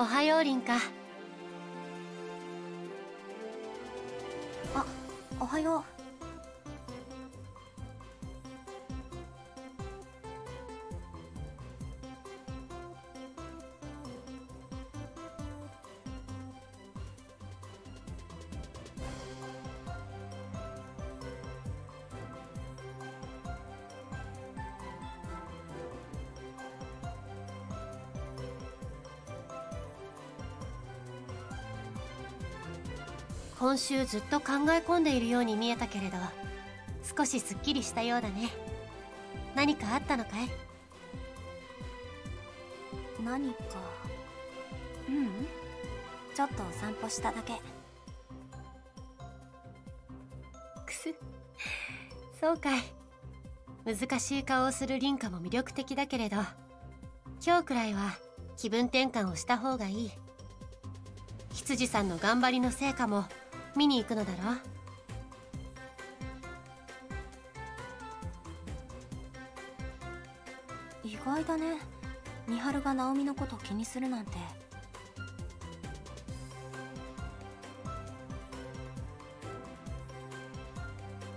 おはようリンカ。あおはよう。今週ずっと考え込んでいるように見えたけれど少しすっきりしたようだね。何かあったのかい？何か？ううん。ちょっとお散歩しただけ。くす。そうかい。難しい顔をする凛花も魅力的だけれど今日くらいは気分転換をした方がいい。羊さんの頑張りの成果も見に行くのだろ？意外だね。美晴が直美のこと気にするなんて。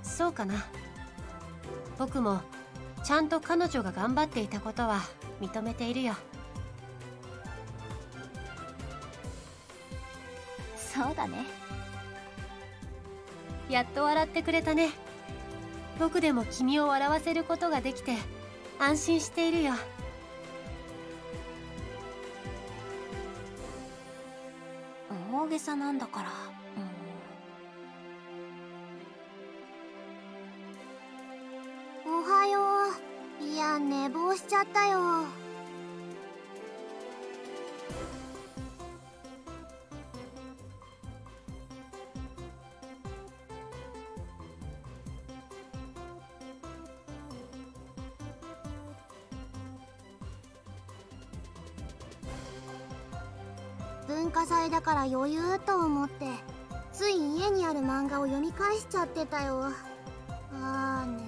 そうかな。僕もちゃんと彼女が頑張っていたことは認めているよ。そうだね。やっと笑ってくれたね。僕でも君を笑わせることができて安心しているよ。大げさなんだから。おはよう。いや寝坊しちゃったよ。余裕と思ってつい家にある漫画を読み返しちゃってたよ。あー眠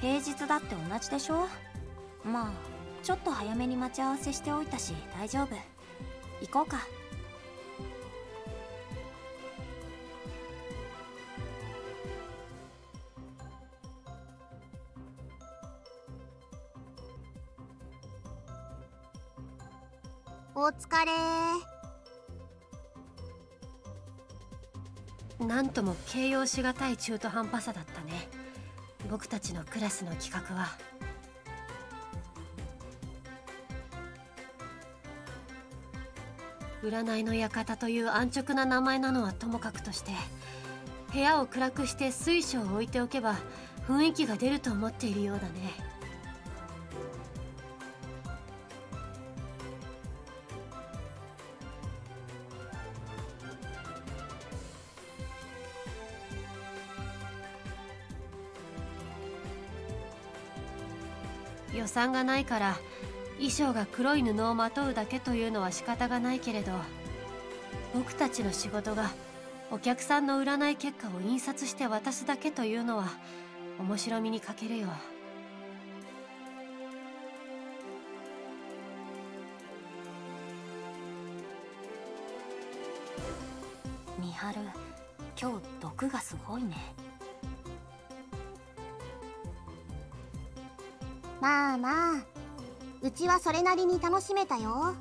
平日だって同じでしょ？まあちょっと早めに待ち合わせしておいたし大丈夫。行こうか。疲れ。なんとも形容しがたい中途半端さだったね。僕たちのクラスの企画は。占いの館という安直な名前なのはともかくとして部屋を暗くして水晶を置いておけば雰囲気が出ると思っているようだね。算がないから衣装が黒い布をまとうだけというのは仕方がないけれど僕たちの仕事がお客さんの占い結果を印刷して渡すだけというのは面白みに欠けるよ。美晴今日毒がすごいね。まあまあ。うちはそれなりに楽しめたよ。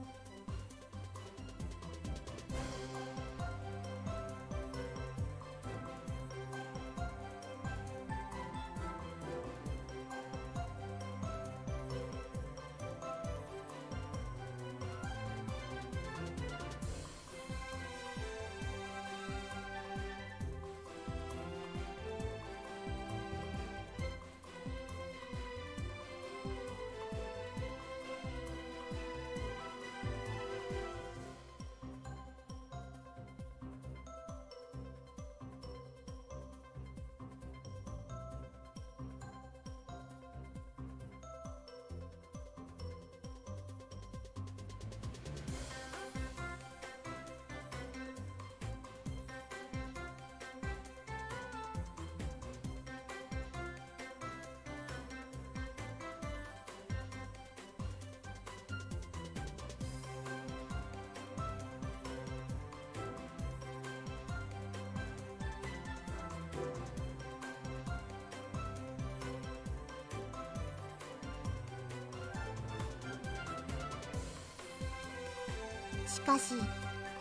しかし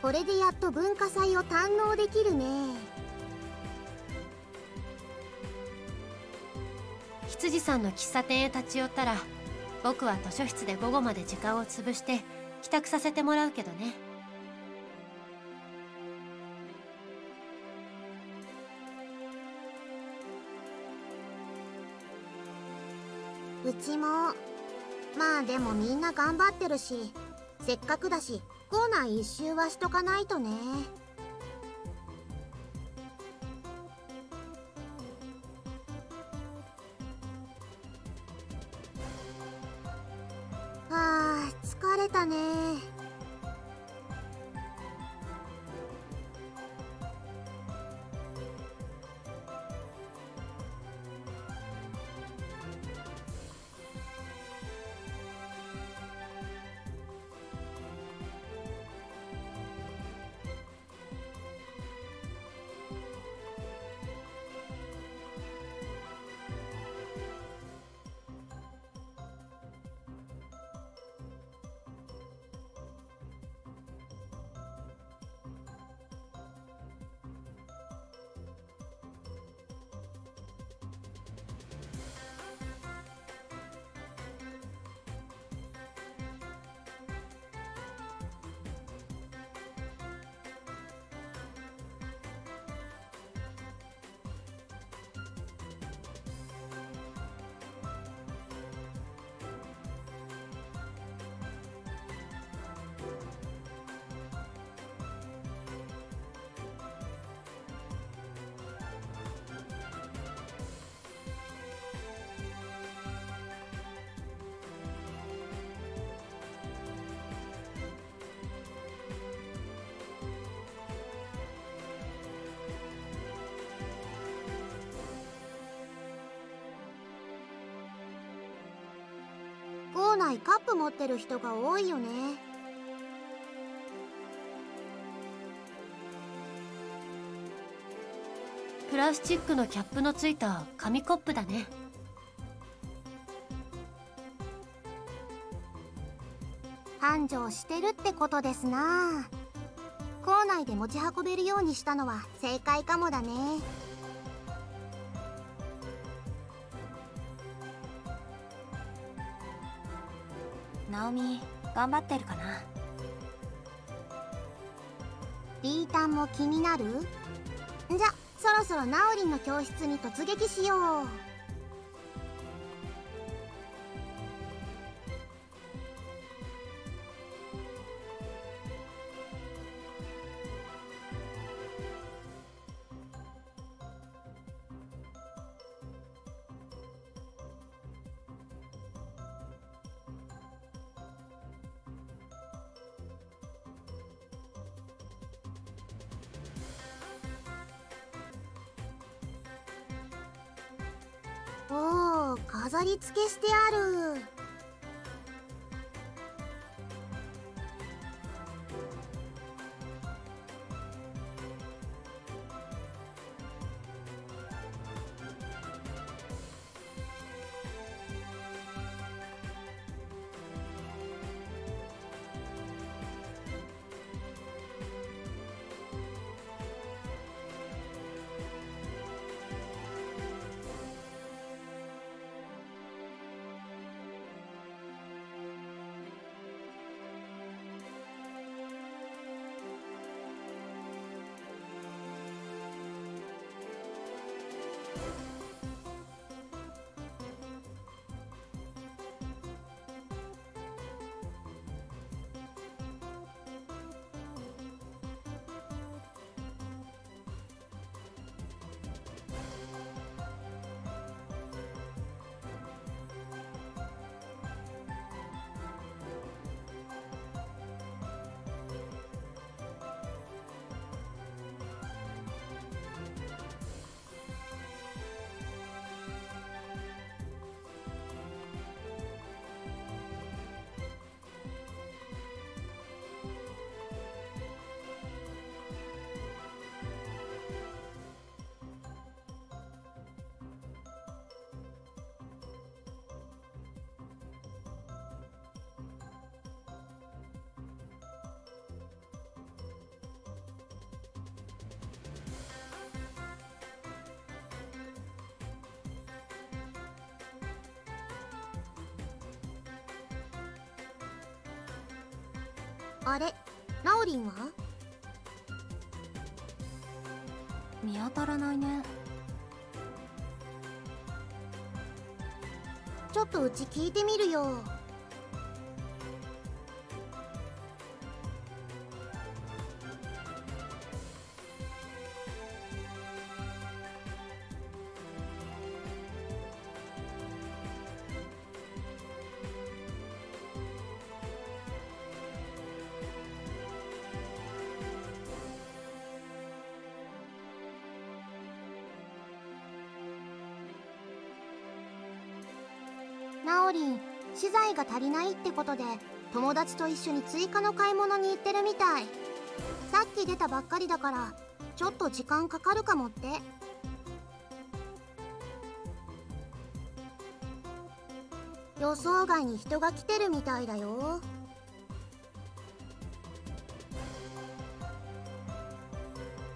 これでやっと文化祭を堪能できるね。羊さんの喫茶店へ立ち寄ったら僕は図書室で午後まで時間を潰して帰宅させてもらうけどね。うちもまあでもみんな頑張ってるしせっかくだし校内一周はしとかないとね。内カップ持ってる人が多いよね。プラスチックのキャップのついた紙コップだね。繁盛してるってことですな。校内で持ち運べるようにしたのは正解かもだねナオミ頑張ってるかな？リータンも気になる？じゃそろそろナオリンの教室に突撃しよう。付けしてある。あれ？ナオリンは？見当たらないね。ちょっとうち聞いてみるよ足りないってことで友達と一緒に追加の買い物に行ってるみたい。さっき出たばっかりだからちょっと時間かかるかもって。予想外に人が来てるみたいだよ。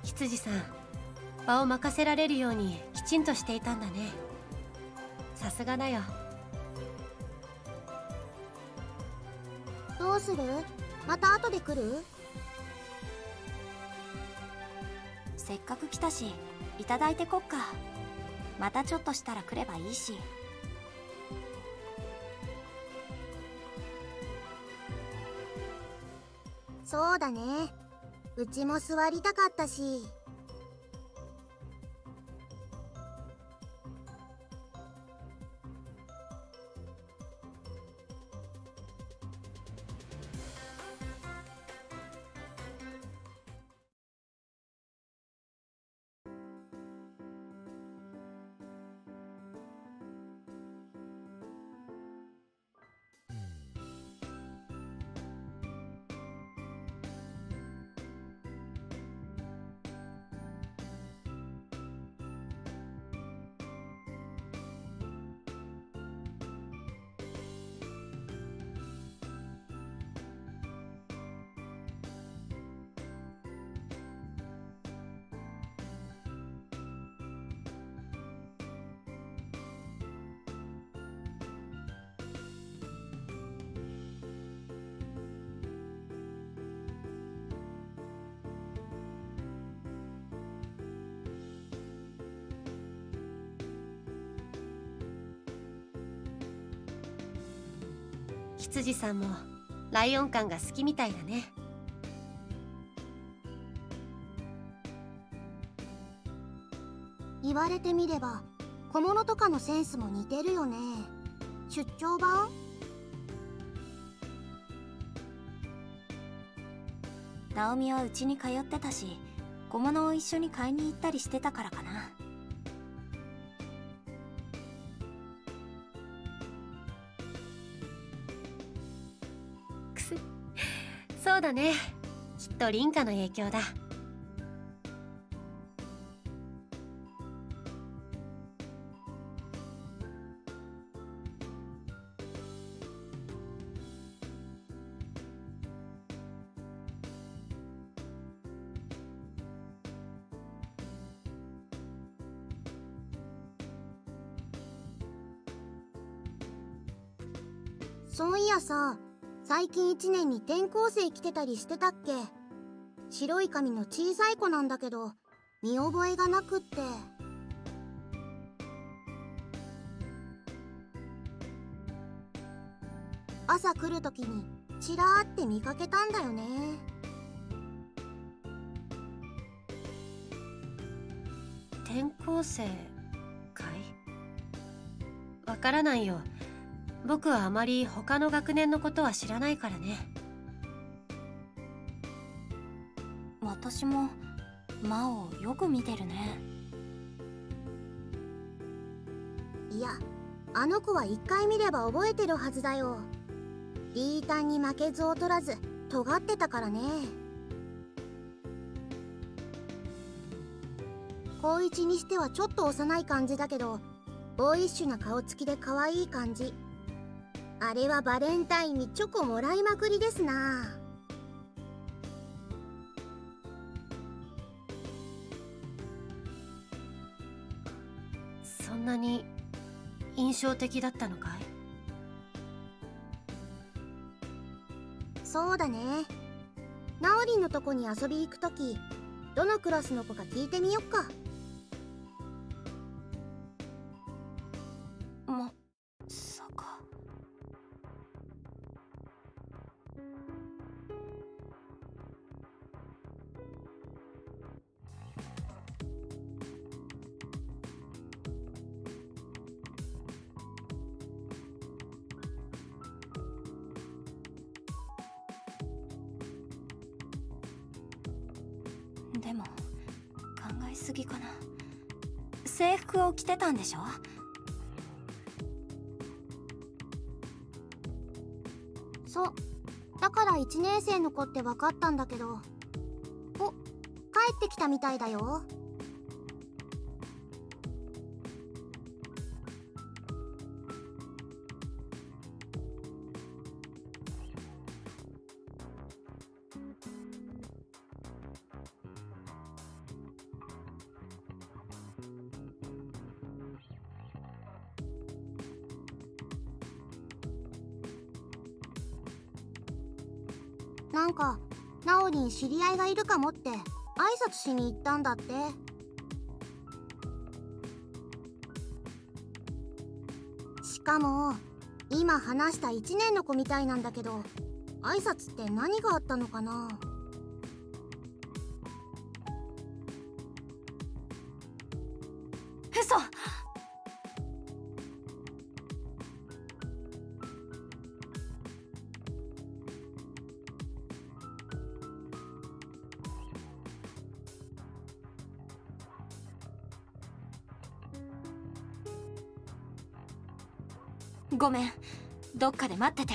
羊さん場を任せられるようにきちんとしていたんだね。さすがだよ。どうする？また後で来る？せっかく来たしいただいてこっか。またちょっとしたら来ればいいし。そうだね。うちも座りたかったし。さんもライオン感が好きみたいだね。言われてみれば小物とかのセンスも似てるよね。出張版？ナオミはうちに通ってたし小物を一緒に買いに行ったりしてたからかなだね。きっと凛花の影響だ。最近一年に転校生来てたりしてたっけ？白い髪の小さい子なんだけど見覚えがなくって。朝来る時にちらーって見かけたんだよね。転校生かい？わからないよ。僕はあまり他の学年のことは知らないからね。私もマオよく見てるね。いやあの子は一回見れば覚えてるはずだよ。リータンに負けず劣らず尖ってたからね。高一にしてはちょっと幼い感じだけどボーイッシュな顔つきで可愛い感じあれはバレンタインにチョコもらいまくりですな。そんなに印象的だったのかい？そうだね。ナオリンのとこに遊び行く時どのクラスの子か聞いてみよっかでも考えすぎかな。制服を着てたんでしょ？そう。だから1年生の子って分かったんだけど。お帰ってきたみたいだよ。知り合いがいるかもって挨拶しに行ったんだって。しかも今話した1年の子みたいなんだけど挨拶って何があったのかな？ごめん。どっかで待ってて。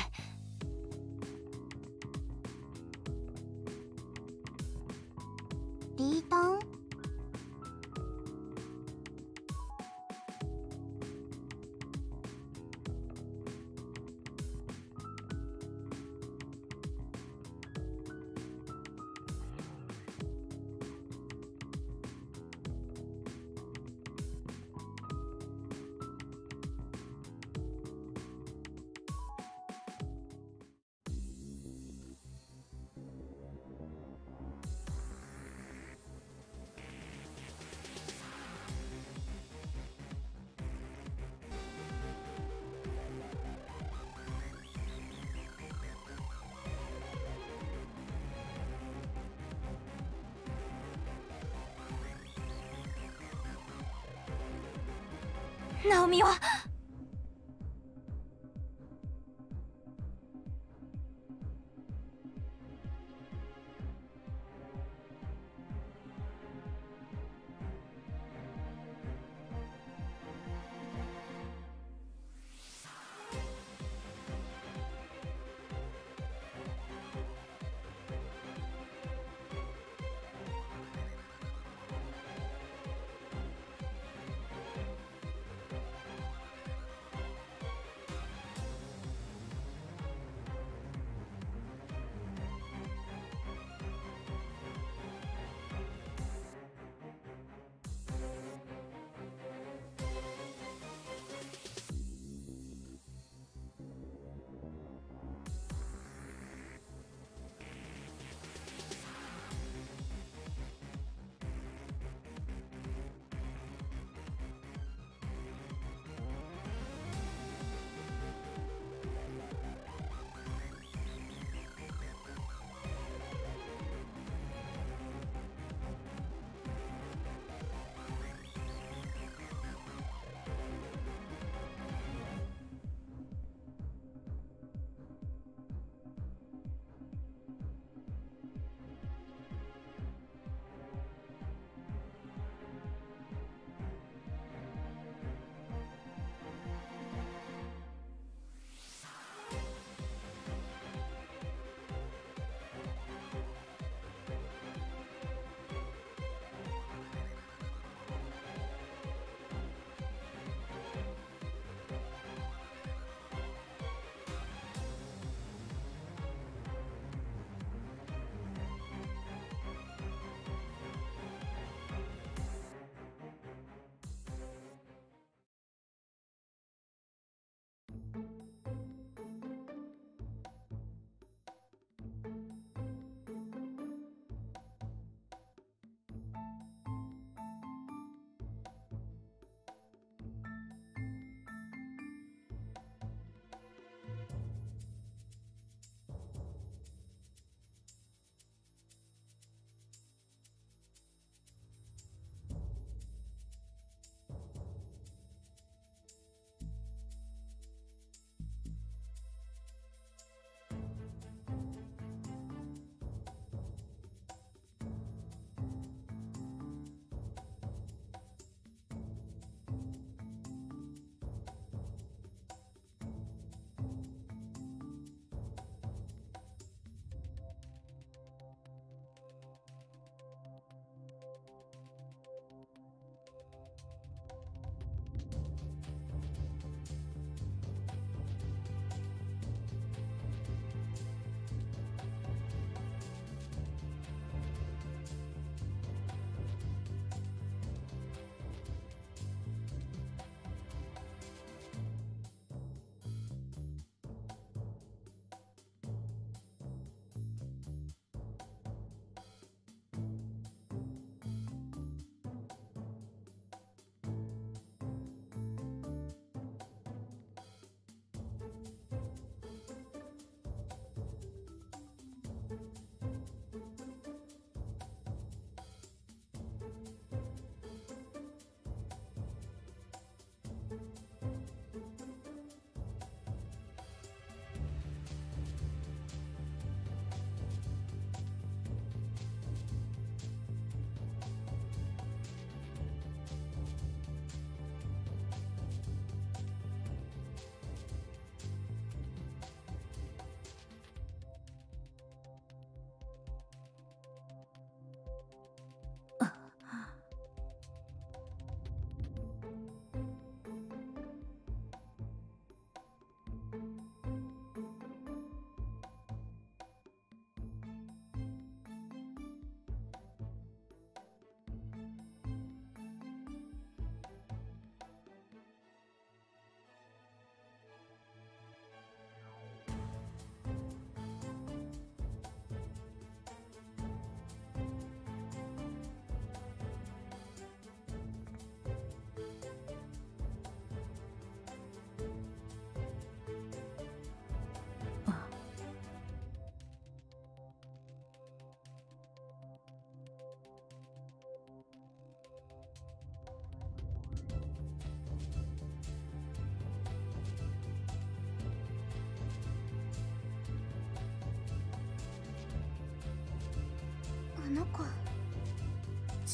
ナオ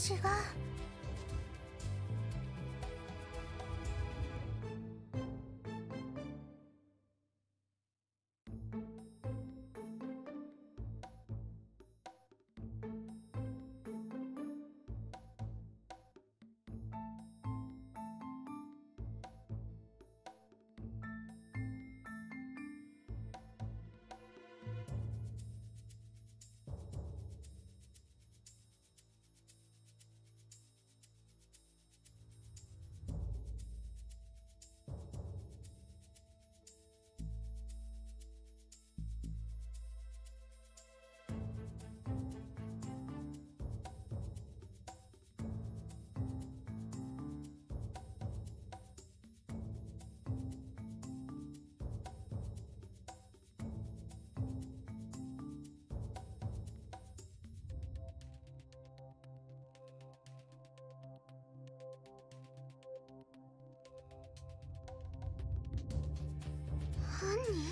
私が。犯人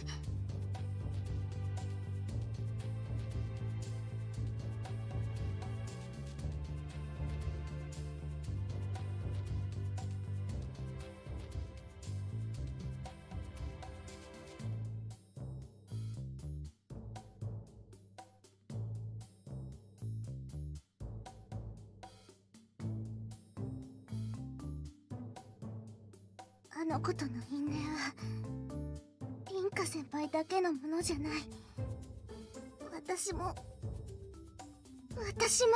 あの子との因縁は。凛花先輩だけのものじゃない。私も私も。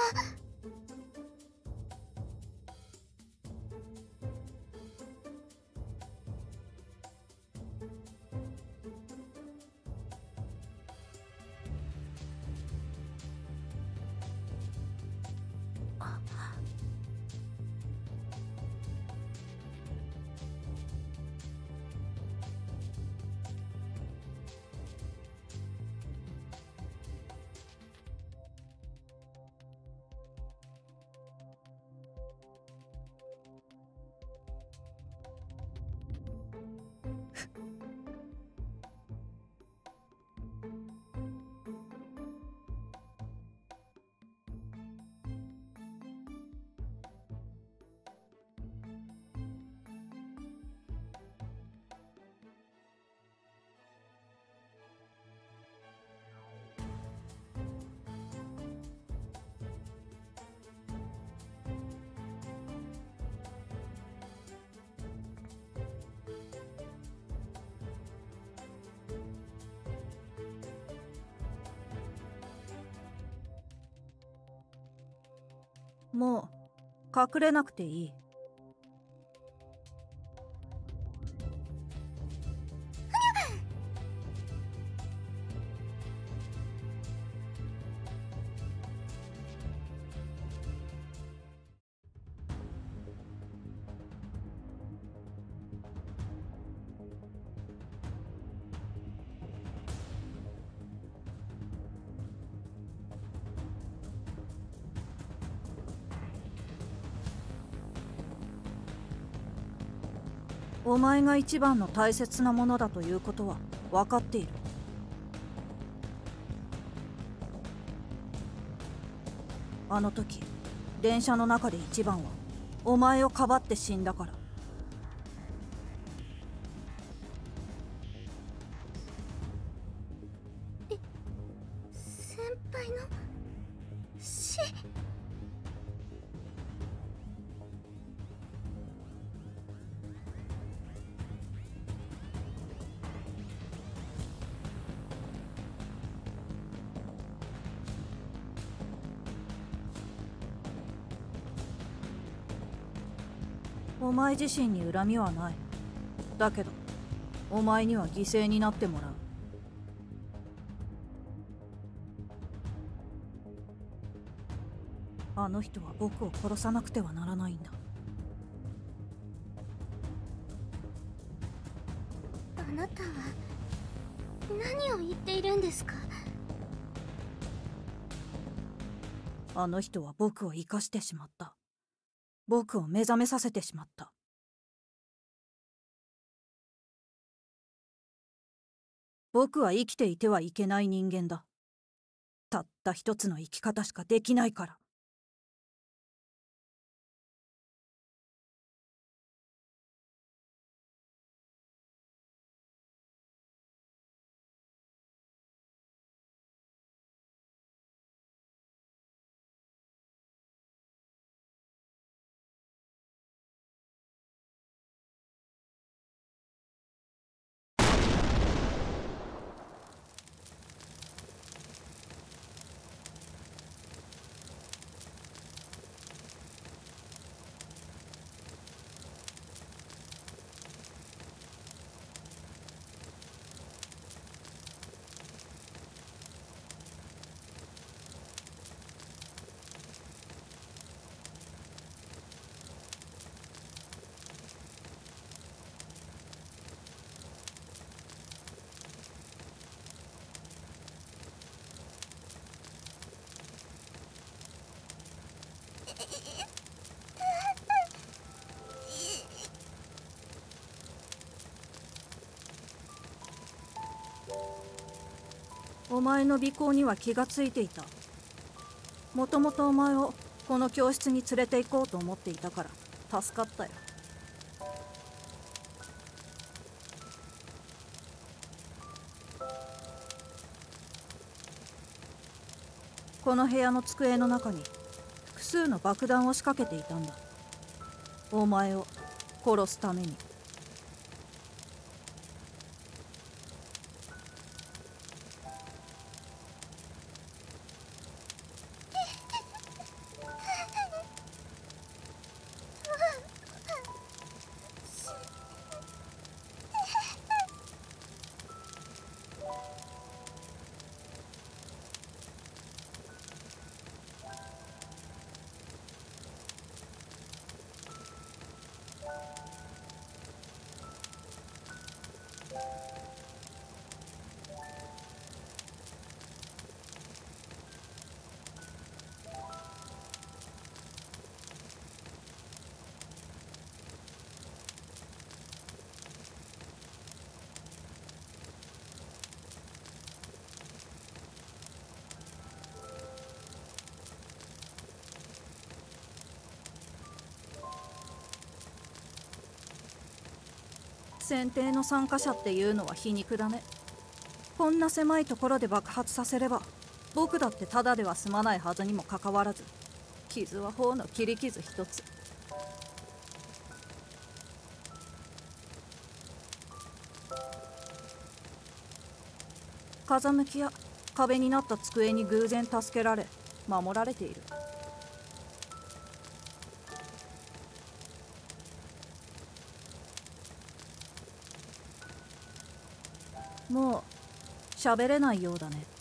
もう隠れなくていい。お前が一番の大切なものだということは分かっている。あの時電車の中で一番はお前をかばって死んだから。前自身に恨みはない。だけどお前には犠牲になってもらう。あの人は僕を殺さなくてはならないんだ。あなたは何を言っているんですか？あの人は僕を生かしてしまった僕を目覚めさせてしまった。僕は生きていてはいけない人間だ。たった一つの生き方しかできないから。お前の尾行には気がついていた。もともとお前をこの教室に連れて行こうと思っていたから助かったよ。この部屋の机の中に複数の爆弾を仕掛けていたんだ。お前を殺すために。選定の参加者っていうのは皮肉だね。こんな狭いところで爆発させれば僕だってただでは済まないはずにもかかわらず傷は頬の切り傷一つ。風向きや壁になった机に偶然助けられ守られている。喋れないようだね。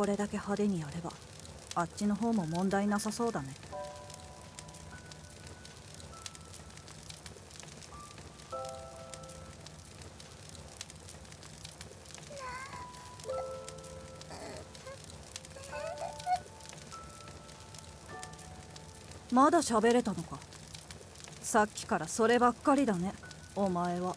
これだけ派手にやればあっちの方も問題なさそうだねまだ喋れたのかさっきからそればっかりだねお前は。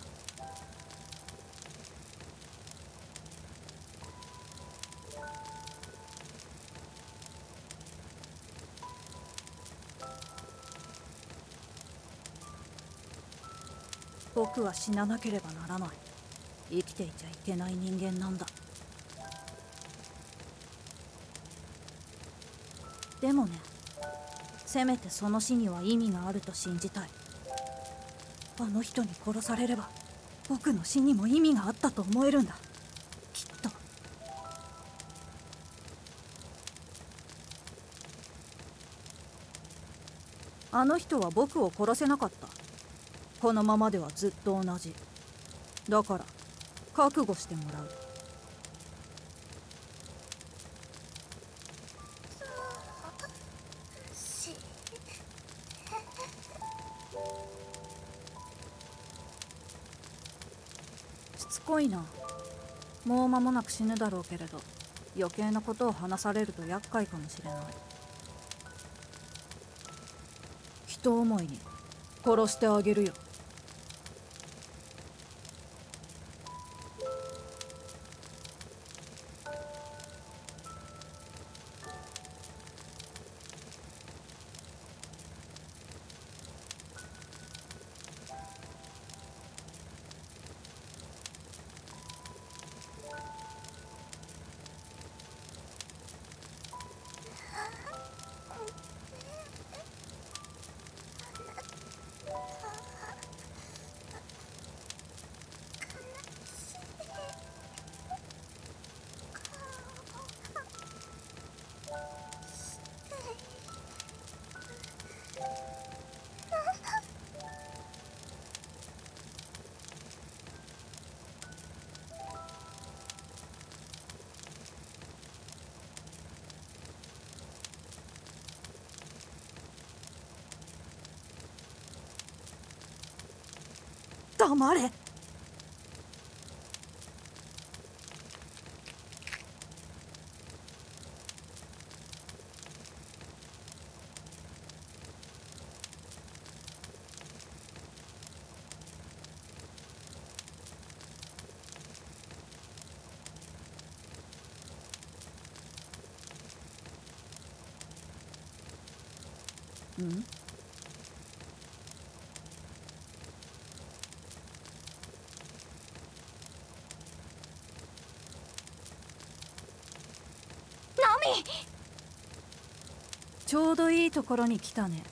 僕は死ななければならない。生きていちゃいけない人間なんだ。でもねせめてその死には意味があると信じたい。あの人に殺されれば僕の死にも意味があったと思えるんだ。きっと。あの人は僕を殺せなかった。このままではずっと同じ。だから覚悟してもらう。しつこいな。もう間もなく死ぬだろうけれど余計なことを話されると厄介かもしれない。人思いに殺してあげるよ。黙れうんちょうどいいところに来たね。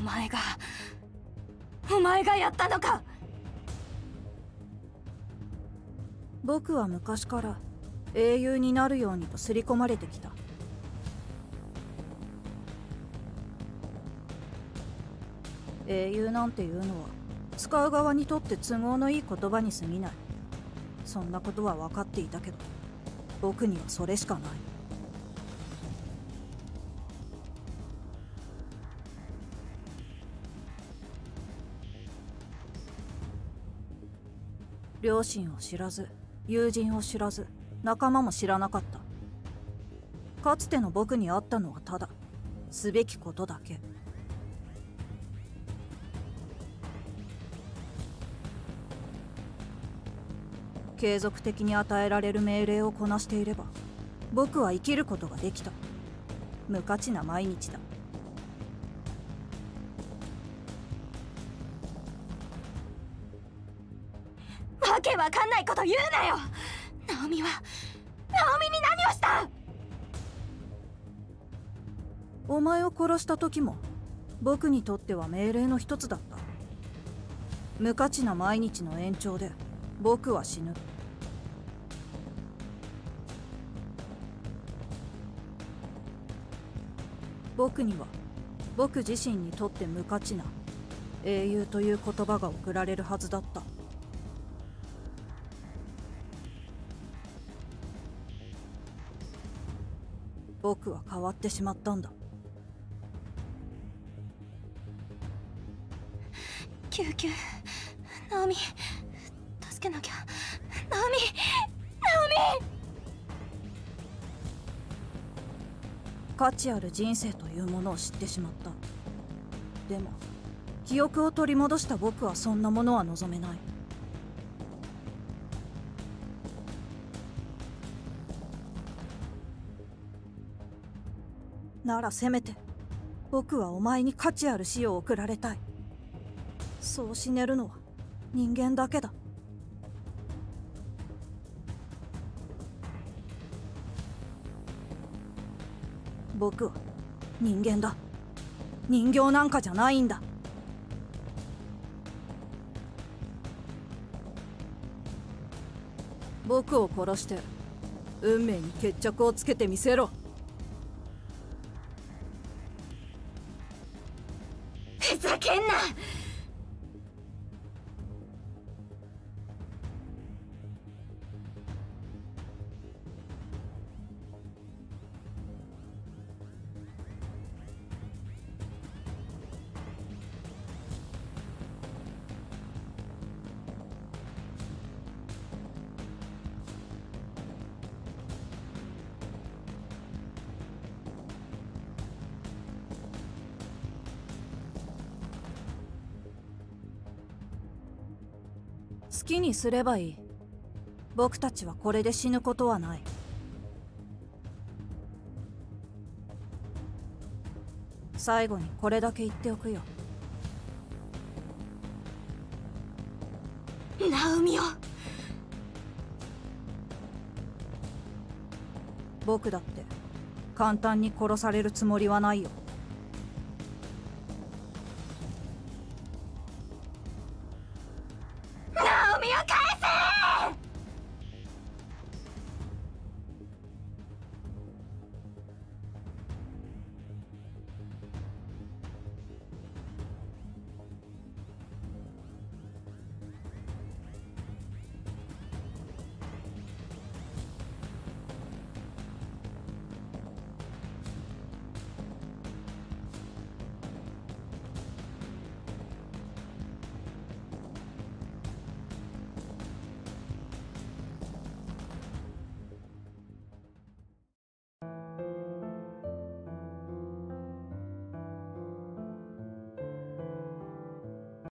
前がお前がやったのか。僕は昔から英雄になるようにと刷り込まれてきた。英雄なんていうのは使う側にとって都合のいい言葉に過ぎない。そんなことは分かっていたけど僕にはそれしかない。両親を知らず友人を知らず仲間も知らなかった。かつての僕にあったのはただすべきことだけ。継続的に与えられる命令をこなしていれば僕は生きることができた。無価値な毎日だ。こと言うなよ。ナオミはナオミに何をした？お前を殺した時も僕にとっては命令の一つだった。無価値な毎日の延長で僕は死ぬ。僕には僕自身にとって無価値な英雄という言葉が贈られるはずだった。僕は変わってしまったんだ。救急ナオミ助けなきゃ。ナオミナオミ！価値ある人生というものを知ってしまった。でも記憶を取り戻した僕はそんなものは望めないならせめて僕はお前に価値ある死を送られたい。そう死ねるのは人間だけだ。僕は人間だ。人形なんかじゃないんだ。僕を殺して運命に決着をつけてみせろ。好きにすればいい。僕たちはこれで死ぬことはない。最後にこれだけ言っておくよ。ナオミを。僕だって簡単に殺されるつもりはないよ